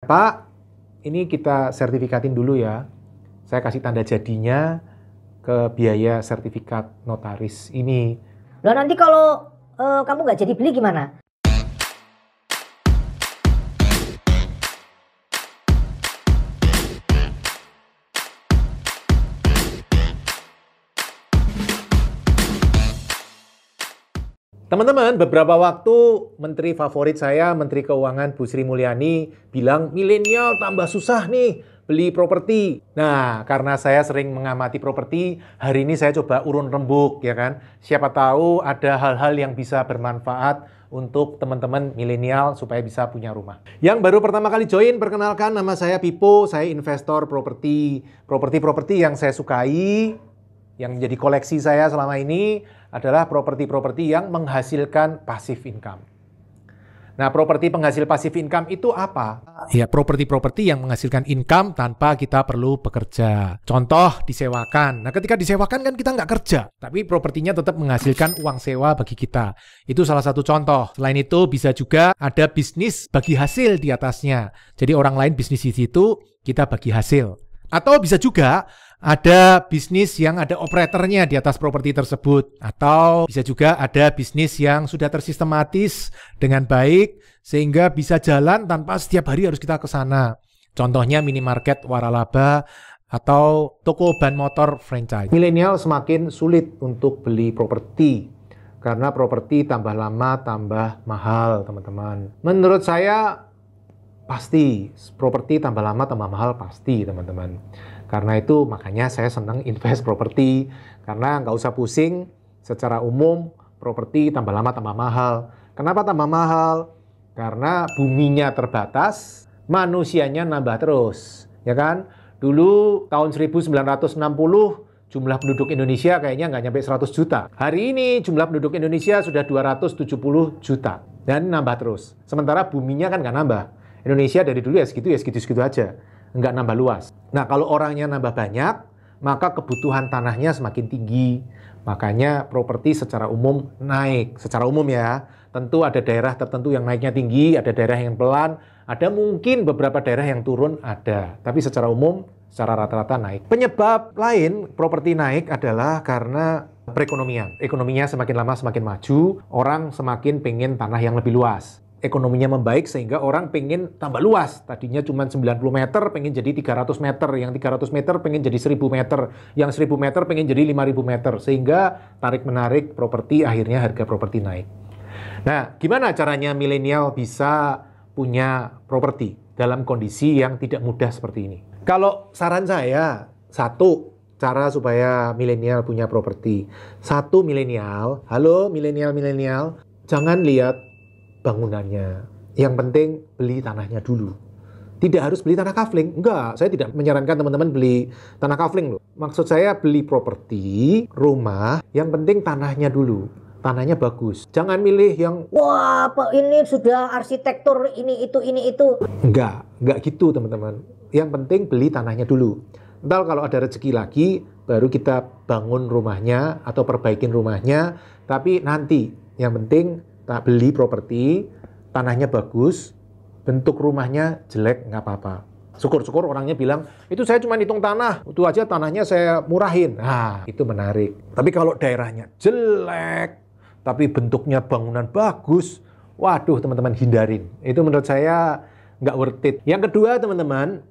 Pak, ini kita sertifikatin dulu ya. Saya kasih tanda jadinya ke biaya sertifikat notaris ini. Loh nanti kalau eh, kamu nggak jadi beli gimana? Teman-teman, beberapa waktu menteri favorit saya, Menteri Keuangan Bu Sri Mulyani bilang milenial tambah susah nih beli properti. Nah, karena saya sering mengamati properti, hari ini saya coba urun rembuk ya kan. Siapa tahu ada hal-hal yang bisa bermanfaat untuk teman-teman milenial supaya bisa punya rumah. Yang baru pertama kali join, perkenalkan nama saya Pipo, saya investor properti. Properti-properti yang saya sukai, yang menjadi koleksi saya selama ini adalah properti-properti yang menghasilkan passive income. Nah, properti penghasil passive income itu apa? Ya, properti-properti yang menghasilkan income tanpa kita perlu bekerja. Contoh, disewakan. Nah, ketika disewakan kan kita nggak kerja, tapi propertinya tetap menghasilkan uang sewa bagi kita. Itu salah satu contoh. Selain itu, bisa juga ada bisnis bagi hasil di atasnya. Jadi orang lain bisnis di situ, kita bagi hasil. Atau bisa juga ada bisnis yang ada operatornya di atas properti tersebut atau bisa juga ada bisnis yang sudah tersistematis dengan baik sehingga bisa jalan tanpa setiap hari harus kita ke sana. Contohnya minimarket waralaba atau toko ban motor franchise. Milenial semakin sulit untuk beli properti karena properti tambah lama tambah mahal, teman-teman. Menurut saya pasti properti tambah lama tambah mahal pasti, teman-teman. Karena itu makanya saya senang invest properti karena nggak usah pusing secara umum properti tambah lama tambah mahal. Kenapa tambah mahal? Karena buminya terbatas, manusianya nambah terus, ya kan? Dulu tahun 1960 jumlah penduduk Indonesia kayaknya nggak nyampe 100 juta. Hari ini jumlah penduduk Indonesia sudah 270 juta dan nambah terus. Sementara buminya kan nggak nambah. Indonesia dari dulu ya segitu ya segitu-segitu aja nggak nambah luas. Nah, kalau orangnya nambah banyak, maka kebutuhan tanahnya semakin tinggi. Makanya properti secara umum naik. Secara umum ya, tentu ada daerah tertentu yang naiknya tinggi, ada daerah yang pelan, ada mungkin beberapa daerah yang turun, ada. Tapi secara umum, secara rata-rata naik. Penyebab lain properti naik adalah karena perekonomian. Ekonominya semakin lama semakin maju, orang semakin pengen tanah yang lebih luas ekonominya membaik sehingga orang pengen tambah luas. Tadinya cuma 90 meter pengen jadi 300 meter, yang 300 meter pengen jadi 1000 meter, yang 1000 meter pengen jadi 5000 meter. Sehingga tarik menarik properti akhirnya harga properti naik. Nah, gimana caranya milenial bisa punya properti dalam kondisi yang tidak mudah seperti ini? Kalau saran saya, satu, cara supaya milenial punya properti. Satu milenial, halo milenial-milenial, jangan lihat bangunannya. Yang penting beli tanahnya dulu. Tidak harus beli tanah kafling. Enggak, saya tidak menyarankan teman-teman beli tanah kafling loh. Maksud saya beli properti, rumah, yang penting tanahnya dulu. Tanahnya bagus. Jangan milih yang Wah, apa ini sudah arsitektur ini itu ini itu. enggak, enggak gitu teman-teman. Yang penting beli tanahnya dulu. Entar kalau ada rezeki lagi, baru kita bangun rumahnya atau perbaikin rumahnya. Tapi nanti, yang penting tak beli properti, tanahnya bagus, bentuk rumahnya jelek nggak apa-apa. Syukur-syukur orangnya bilang, itu saya cuma hitung tanah, itu aja tanahnya saya murahin. Nah, itu menarik. Tapi kalau daerahnya jelek, tapi bentuknya bangunan bagus, waduh teman-teman hindarin. Itu menurut saya nggak worth it. Yang kedua teman-teman,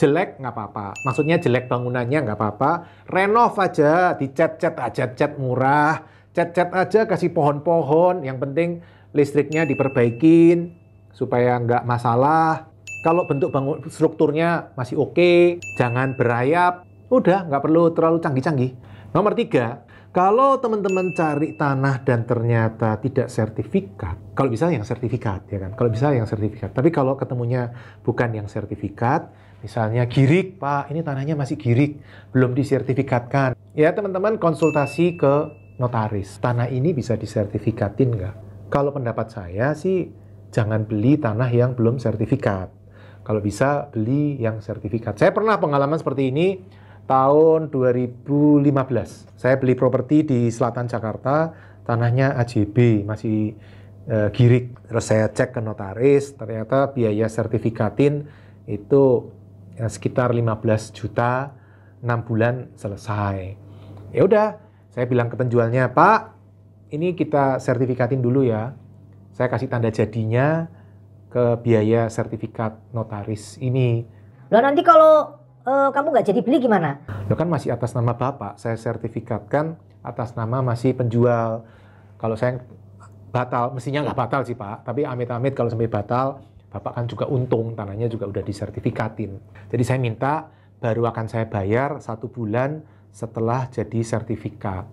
jelek nggak apa-apa. Maksudnya jelek bangunannya nggak apa-apa. Renov aja, dicat-cat aja, cat murah cat-cat aja kasih pohon-pohon, yang penting listriknya diperbaikin supaya nggak masalah. Kalau bentuk bangun strukturnya masih oke, okay, jangan berayap, udah nggak perlu terlalu canggih-canggih. Nomor tiga, kalau teman-teman cari tanah dan ternyata tidak sertifikat, kalau bisa yang sertifikat ya kan, kalau bisa yang sertifikat. Tapi kalau ketemunya bukan yang sertifikat, misalnya girik, Pak, ini tanahnya masih girik, belum disertifikatkan. Ya teman-teman konsultasi ke notaris. Tanah ini bisa disertifikatin nggak? Kalau pendapat saya sih jangan beli tanah yang belum sertifikat. Kalau bisa beli yang sertifikat. Saya pernah pengalaman seperti ini tahun 2015. Saya beli properti di selatan Jakarta, tanahnya AJB, masih eh, girik. Terus saya cek ke notaris, ternyata biaya sertifikatin itu ya, sekitar 15 juta, 6 bulan selesai. Ya udah, saya bilang ke penjualnya, Pak, ini kita sertifikatin dulu ya. Saya kasih tanda jadinya ke biaya sertifikat notaris ini. Lah nanti kalau eh, kamu nggak jadi beli gimana? Lo kan masih atas nama Bapak, saya sertifikatkan atas nama masih penjual. Kalau saya batal, mestinya nggak batal sih Pak, tapi amit-amit kalau sampai batal, Bapak kan juga untung, tanahnya juga udah disertifikatin. Jadi saya minta baru akan saya bayar satu bulan setelah jadi sertifikat.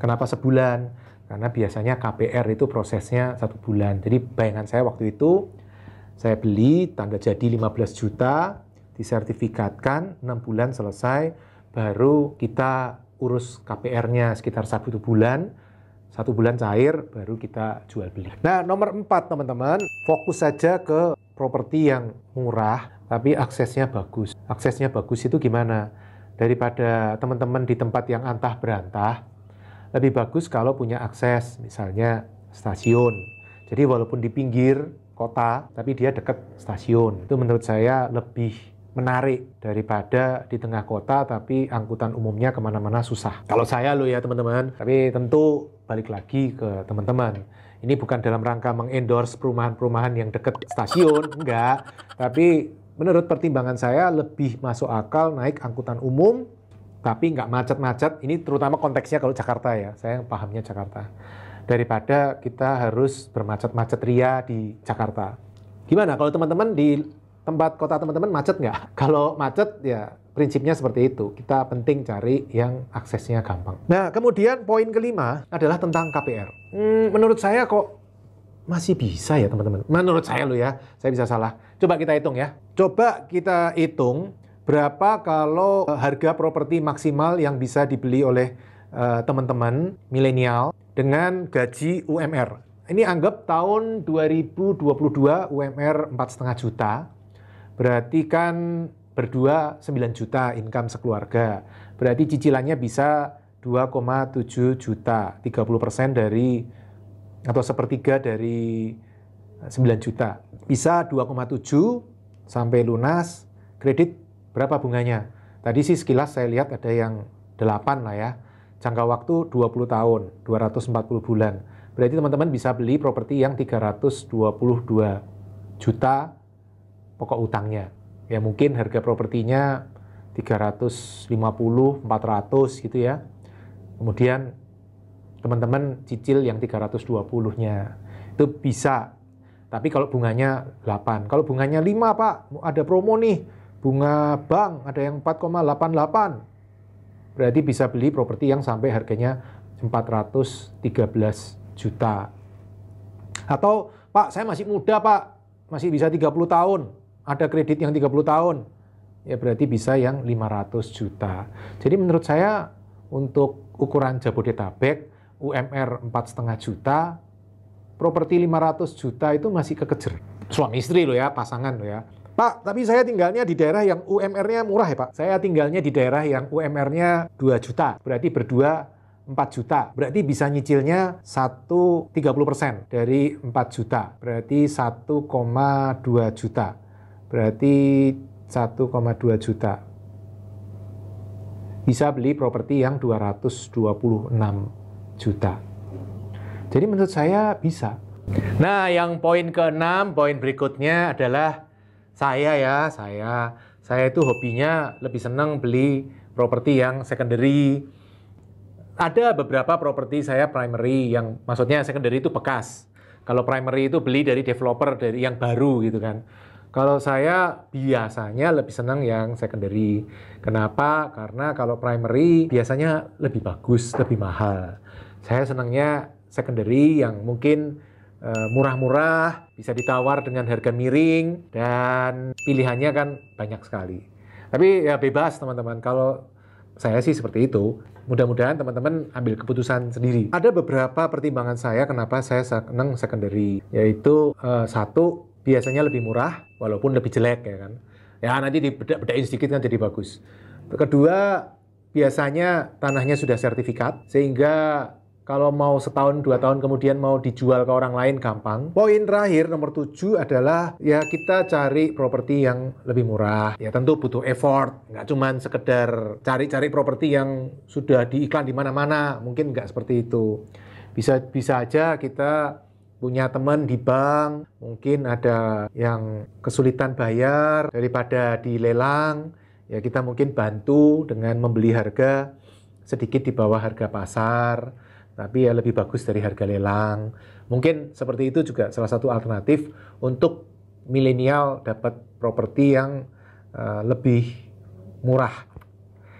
Kenapa sebulan? Karena biasanya KPR itu prosesnya satu bulan. Jadi bayangan saya waktu itu, saya beli tanda jadi 15 juta, disertifikatkan, 6 bulan selesai, baru kita urus KPR-nya sekitar satu bulan, satu bulan cair, baru kita jual beli. Nah, nomor empat teman-teman, fokus saja ke properti yang murah, tapi aksesnya bagus. Aksesnya bagus itu gimana? Daripada teman-teman di tempat yang antah berantah, lebih bagus kalau punya akses, misalnya stasiun. Jadi walaupun di pinggir kota, tapi dia dekat stasiun. Itu menurut saya lebih menarik daripada di tengah kota tapi angkutan umumnya ke mana-mana susah. Kalau saya lo ya teman-teman, tapi tentu balik lagi ke teman-teman. Ini bukan dalam rangka mengendorse perumahan-perumahan yang dekat stasiun, enggak. Tapi menurut pertimbangan saya lebih masuk akal naik angkutan umum tapi nggak macet-macet. Ini terutama konteksnya kalau Jakarta ya, saya pahamnya Jakarta. Daripada kita harus bermacet-macet ria di Jakarta. Gimana kalau teman-teman di tempat kota teman-teman macet nggak? Kalau macet ya prinsipnya seperti itu. Kita penting cari yang aksesnya gampang. Nah kemudian poin kelima adalah tentang KPR. Hmm, menurut saya kok masih bisa ya teman-teman. Menurut saya lo ya, saya bisa salah. Coba kita hitung ya. Coba kita hitung berapa kalau eh, harga properti maksimal yang bisa dibeli oleh uh, teman-teman milenial dengan gaji UMR. Ini anggap tahun 2022 UMR 4,5 juta Berarti kan berdua 9 juta income sekeluarga. Berarti cicilannya bisa 2,7 juta, 30% dari atau sepertiga dari 9 juta. Bisa 2,7 sampai lunas, kredit berapa bunganya? Tadi sih sekilas saya lihat ada yang 8 lah ya. Jangka waktu 20 tahun, 240 bulan. Berarti teman-teman bisa beli properti yang 322 juta pokok utangnya. Ya mungkin harga propertinya 350, 400 gitu ya. Kemudian teman-teman cicil yang 320-nya. Itu bisa. Tapi kalau bunganya 8. Kalau bunganya 5 Pak, ada promo nih. Bunga bank ada yang 4,88. Berarti bisa beli properti yang sampai harganya 413 juta. Atau Pak, saya masih muda Pak, masih bisa 30 tahun ada kredit yang 30 tahun, ya berarti bisa yang 500 juta. Jadi menurut saya untuk ukuran Jabodetabek, UMR 4,5 juta, properti 500 juta itu masih kekejar. Suami istri loh ya, pasangan loh ya. Pak, tapi saya tinggalnya di daerah yang UMR-nya murah ya Pak. Saya tinggalnya di daerah yang UMR-nya 2 juta. Berarti berdua 4 juta. Berarti bisa nyicilnya 1 30% dari 4 juta. Berarti 1,2 juta berarti 1,2 juta. Bisa beli properti yang 226 juta. Jadi menurut saya bisa. Nah, yang poin ke-6, poin berikutnya adalah saya ya, saya saya itu hobinya lebih senang beli properti yang secondary. Ada beberapa properti saya primary yang maksudnya secondary itu bekas. Kalau primary itu beli dari developer dari yang baru gitu kan. Kalau saya biasanya lebih senang yang secondary. Kenapa? Karena kalau primary biasanya lebih bagus, lebih mahal. Saya senangnya secondary yang mungkin eh, murah-murah, bisa ditawar dengan harga miring, dan pilihannya kan banyak sekali. Tapi ya bebas teman-teman, kalau saya sih seperti itu. Mudah-mudahan teman-teman ambil keputusan sendiri. Ada beberapa pertimbangan saya kenapa saya senang secondary, yaitu uh, satu biasanya lebih murah walaupun lebih jelek ya kan. Ya nanti dibedain sedikit kan jadi bagus. Kedua, biasanya tanahnya sudah sertifikat sehingga kalau mau setahun dua tahun kemudian mau dijual ke orang lain gampang. Poin terakhir nomor tujuh adalah ya kita cari properti yang lebih murah. Ya tentu butuh effort, nggak cuman sekedar cari-cari properti yang sudah diiklan di mana-mana. Mungkin nggak seperti itu. Bisa bisa aja kita punya teman di bank, mungkin ada yang kesulitan bayar daripada dilelang, ya kita mungkin bantu dengan membeli harga sedikit di bawah harga pasar tapi ya lebih bagus dari harga lelang. Mungkin seperti itu juga salah satu alternatif untuk milenial dapat properti yang uh, lebih murah.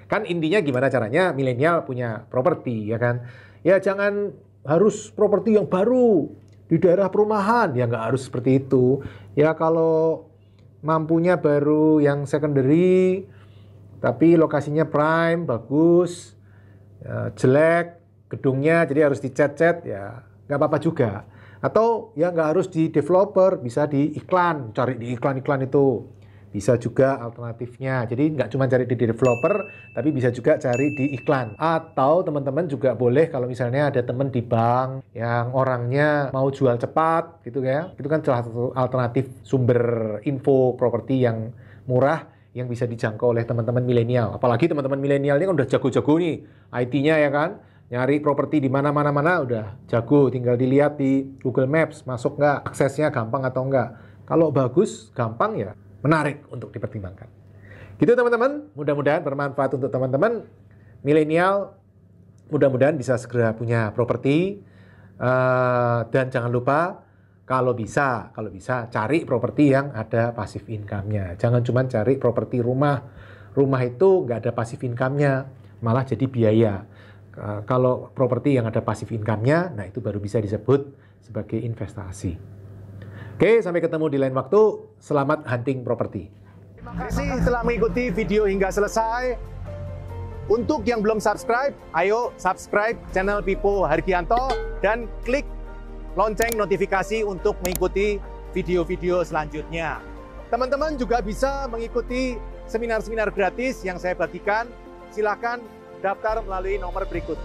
Kan intinya gimana caranya milenial punya properti ya kan? Ya jangan harus properti yang baru di daerah perumahan ya nggak harus seperti itu. Ya kalau mampunya baru yang secondary tapi lokasinya prime bagus ya, jelek gedungnya jadi harus dicat-cat ya nggak apa-apa juga atau ya nggak harus di developer bisa di iklan cari di iklan-iklan itu bisa juga alternatifnya. Jadi nggak cuma cari di developer tapi bisa juga cari di iklan. Atau teman-teman juga boleh kalau misalnya ada teman di bank yang orangnya mau jual cepat gitu ya. Itu kan salah satu alternatif sumber info properti yang murah yang bisa dijangkau oleh teman-teman milenial. Apalagi teman-teman milenial ini kan udah jago-jago nih IT-nya ya kan? Nyari properti di mana-mana mana udah jago, tinggal dilihat di Google Maps masuk nggak, aksesnya gampang atau enggak. Kalau bagus, gampang ya menarik untuk dipertimbangkan. Gitu teman-teman, mudah-mudahan bermanfaat untuk teman-teman milenial. Mudah-mudahan bisa segera punya properti uh, dan jangan lupa kalau bisa, kalau bisa cari properti yang ada pasif income-nya. Jangan cuma cari properti rumah. Rumah itu nggak ada pasif income-nya, malah jadi biaya. Uh, kalau properti yang ada pasif income-nya, nah itu baru bisa disebut sebagai investasi. Oke, sampai ketemu di lain waktu. Selamat hunting properti. Terima kasih telah mengikuti video hingga selesai. Untuk yang belum subscribe, ayo subscribe channel Pipo Hargianto dan klik lonceng notifikasi untuk mengikuti video-video selanjutnya. Teman-teman juga bisa mengikuti seminar-seminar gratis yang saya bagikan. Silakan daftar melalui nomor berikut.